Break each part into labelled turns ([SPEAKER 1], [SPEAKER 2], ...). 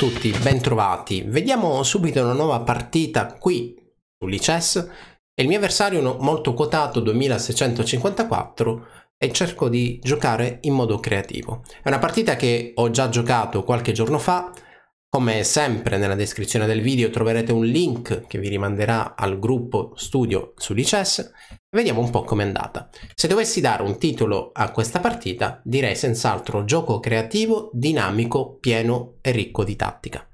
[SPEAKER 1] tutti, bentrovati. Vediamo subito una nuova partita qui su Lices. Il mio avversario molto quotato 2654 e cerco di giocare in modo creativo. È una partita che ho già giocato qualche giorno fa. Come sempre nella descrizione del video troverete un link che vi rimanderà al gruppo studio su Lices. Vediamo un po' com'è andata. Se dovessi dare un titolo a questa partita, direi senz'altro gioco creativo, dinamico, pieno e ricco di tattica.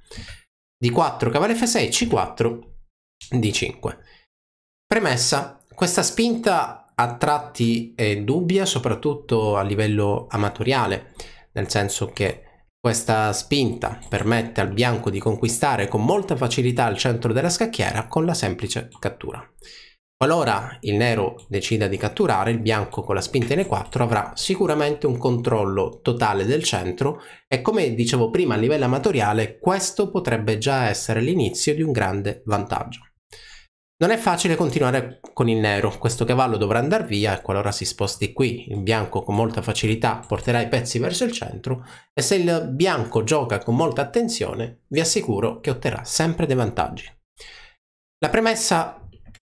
[SPEAKER 1] D4, cavallo F6, C4, D5. Premessa, questa spinta a tratti è dubbia, soprattutto a livello amatoriale, nel senso che questa spinta permette al bianco di conquistare con molta facilità il centro della scacchiera con la semplice cattura. Qualora il nero decida di catturare, il bianco con la spinta in E4 avrà sicuramente un controllo totale del centro e come dicevo prima a livello amatoriale questo potrebbe già essere l'inizio di un grande vantaggio. Non è facile continuare con il nero, questo cavallo dovrà andare via e qualora si sposti qui il bianco con molta facilità porterà i pezzi verso il centro e se il bianco gioca con molta attenzione vi assicuro che otterrà sempre dei vantaggi. La premessa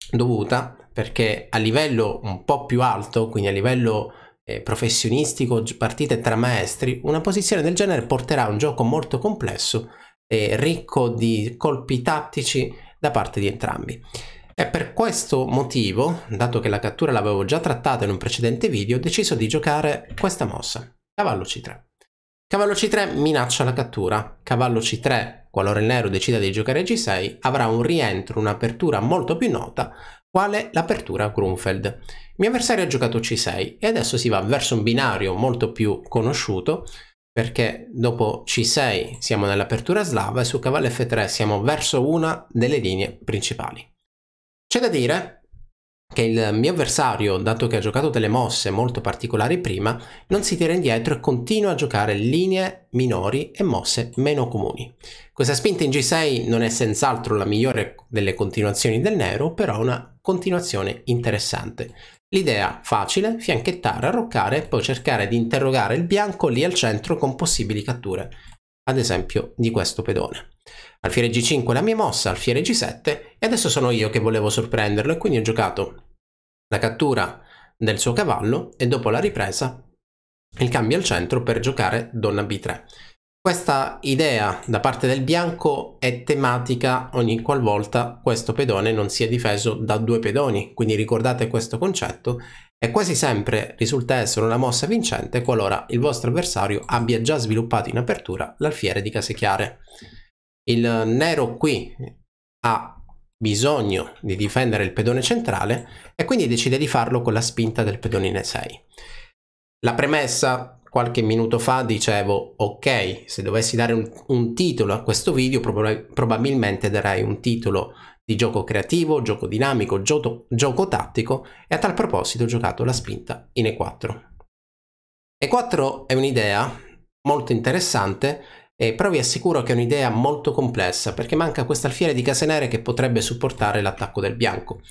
[SPEAKER 1] dovuta perché a livello un po' più alto, quindi a livello eh, professionistico, partite tra maestri, una posizione del genere porterà a un gioco molto complesso e ricco di colpi tattici da parte di entrambi. E per questo motivo, dato che la cattura l'avevo già trattata in un precedente video, ho deciso di giocare questa mossa, cavallo C3. Cavallo C3 minaccia la cattura, cavallo C3 qualora il nero decida di giocare G6, avrà un rientro, un'apertura molto più nota, quale l'apertura Grunfeld. Il mio avversario ha giocato C6 e adesso si va verso un binario molto più conosciuto, perché dopo C6 siamo nell'apertura slava e su cavallo F3 siamo verso una delle linee principali. C'è da dire che il mio avversario, dato che ha giocato delle mosse molto particolari prima, non si tira indietro e continua a giocare linee minori e mosse meno comuni. Questa spinta in G6 non è senz'altro la migliore delle continuazioni del nero, però una continuazione interessante. L'idea facile, fianchettare, arroccare e poi cercare di interrogare il bianco lì al centro con possibili catture, ad esempio di questo pedone. Alfiere G5 la mia mossa, alfiere G7 e adesso sono io che volevo sorprenderlo e quindi ho giocato la cattura del suo cavallo e dopo la ripresa il cambio al centro per giocare donna B3. Questa idea da parte del bianco è tematica ogni qualvolta questo pedone non sia difeso da due pedoni, quindi ricordate questo concetto e quasi sempre risulta essere una mossa vincente qualora il vostro avversario abbia già sviluppato in apertura l'alfiere di case chiare. Il nero qui ha bisogno di difendere il pedone centrale e quindi decide di farlo con la spinta del pedone in E6. La premessa, qualche minuto fa dicevo, ok, se dovessi dare un, un titolo a questo video prob probabilmente darei un titolo di gioco creativo, gioco dinamico, gioco, gioco tattico e a tal proposito ho giocato la spinta in E4. E4 è un'idea molto interessante eh, però vi assicuro che è un'idea molto complessa perché manca questa alfiere di case nere che potrebbe supportare l'attacco del bianco.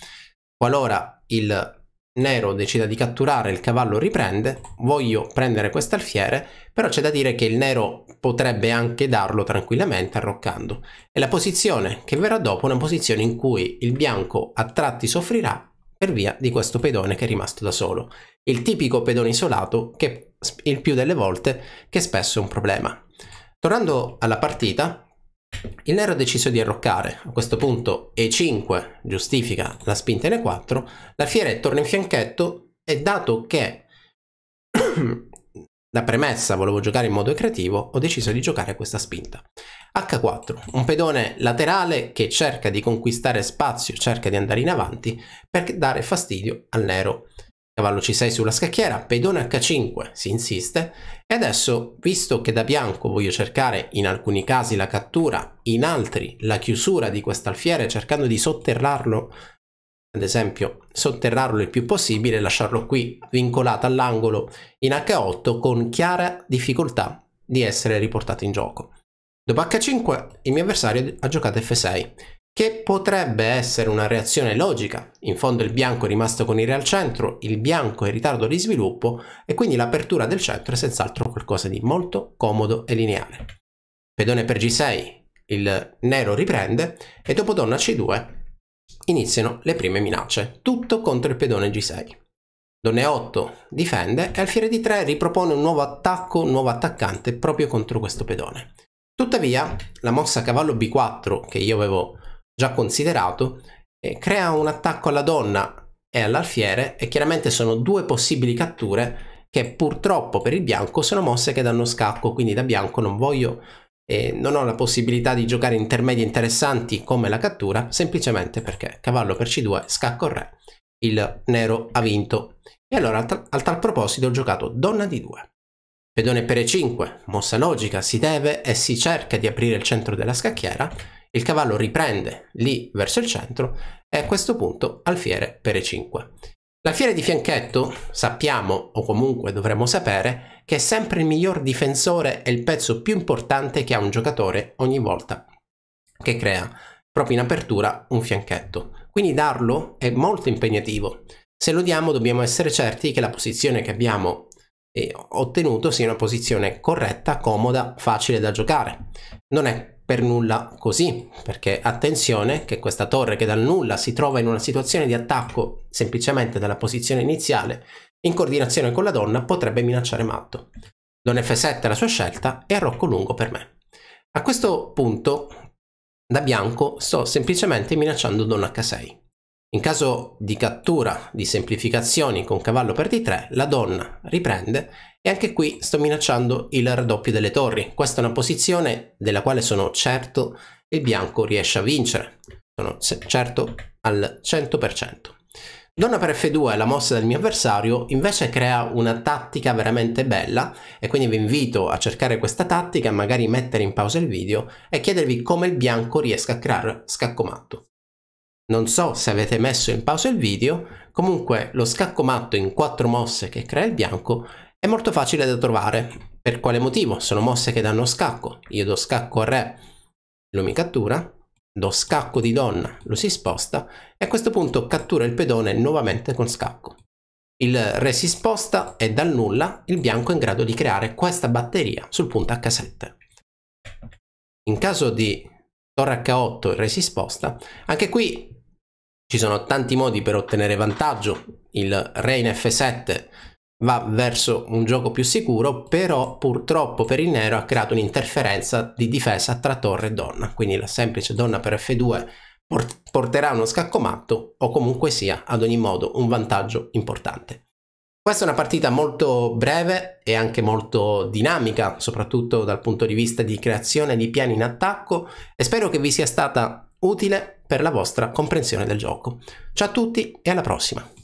[SPEAKER 1] Qualora il nero decida di catturare il cavallo riprende, voglio prendere questo alfiere, però c'è da dire che il nero potrebbe anche darlo tranquillamente arroccando. E la posizione che verrà dopo è una posizione in cui il bianco a tratti soffrirà per via di questo pedone che è rimasto da solo. Il tipico pedone isolato che il più delle volte che spesso è un problema. Tornando alla partita, il nero ha deciso di arroccare. A questo punto E5 giustifica la spinta in E4, l'alfiere torna in fianchetto e dato che la premessa volevo giocare in modo creativo, ho deciso di giocare questa spinta. H4, un pedone laterale che cerca di conquistare spazio, cerca di andare in avanti per dare fastidio al nero cavallo c6 sulla scacchiera, pedone h5, si insiste, e adesso, visto che da bianco voglio cercare in alcuni casi la cattura, in altri la chiusura di quest'alfiere cercando di sotterrarlo, ad esempio sotterrarlo il più possibile, lasciarlo qui vincolato all'angolo in h8 con chiara difficoltà di essere riportato in gioco. Dopo h5 il mio avversario ha giocato f6 che potrebbe essere una reazione logica. In fondo il bianco è rimasto con il al centro, il bianco è in ritardo di sviluppo e quindi l'apertura del centro è senz'altro qualcosa di molto comodo e lineare. pedone per G6, il nero riprende e dopo donna C2 iniziano le prime minacce, tutto contro il pedone G6. Donna E8 difende e alfiere di 3 ripropone un nuovo attacco, un nuovo attaccante proprio contro questo pedone. Tuttavia, la mossa cavallo B4, che io avevo già considerato, eh, crea un attacco alla donna e all'alfiere e chiaramente sono due possibili catture che purtroppo per il bianco sono mosse che danno scacco, quindi da bianco non voglio e non ho la possibilità di giocare intermedi interessanti come la cattura semplicemente perché cavallo per c2, scacco re, il nero ha vinto. E allora a tal proposito ho giocato donna di 2. Pedone per e5, mossa logica, si deve e si cerca di aprire il centro della scacchiera, il cavallo riprende lì verso il centro e a questo punto alfiere per e5. L'alfiere di fianchetto sappiamo, o comunque dovremmo sapere, che è sempre il miglior difensore e il pezzo più importante che ha un giocatore ogni volta che crea proprio in apertura un fianchetto. Quindi darlo è molto impegnativo. Se lo diamo dobbiamo essere certi che la posizione che abbiamo eh, ottenuto sia una posizione corretta, comoda, facile da giocare. Non è per nulla così, perché attenzione che questa torre che dal nulla si trova in una situazione di attacco semplicemente dalla posizione iniziale, in coordinazione con la donna potrebbe minacciare matto. Donna F7 è la sua scelta e arrocco lungo per me. A questo punto, da bianco, sto semplicemente minacciando donna H6. In caso di cattura di semplificazioni con cavallo per D3, la donna riprende e anche qui sto minacciando il raddoppio delle torri. Questa è una posizione della quale sono certo il bianco riesce a vincere. Sono certo al 100%. Donna per F2, la mossa del mio avversario, invece crea una tattica veramente bella e quindi vi invito a cercare questa tattica, magari mettere in pausa il video e chiedervi come il bianco riesca a creare scacco matto. Non so se avete messo in pausa il video, comunque lo scacco matto in quattro mosse che crea il bianco è molto facile da trovare. Per quale motivo? Sono mosse che danno scacco. Io do scacco a re, lo mi cattura, do scacco di donna, lo si sposta e a questo punto cattura il pedone nuovamente con scacco. Il re si sposta e dal nulla il bianco è in grado di creare questa batteria sul punto H7. In caso di torre H8 il re si sposta, anche qui ci sono tanti modi per ottenere vantaggio. Il re in F7 va verso un gioco più sicuro, però purtroppo per il nero ha creato un'interferenza di difesa tra torre e donna, quindi la semplice donna per F2 port porterà uno scacco matto o comunque sia ad ogni modo un vantaggio importante. Questa è una partita molto breve e anche molto dinamica, soprattutto dal punto di vista di creazione di piani in attacco e spero che vi sia stata utile per la vostra comprensione del gioco. Ciao a tutti e alla prossima!